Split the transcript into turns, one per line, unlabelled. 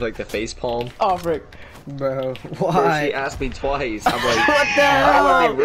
like the face palm.
Oh frick.
Bro,
Bro,
why?
she asked me twice. I'm like,
What the hell?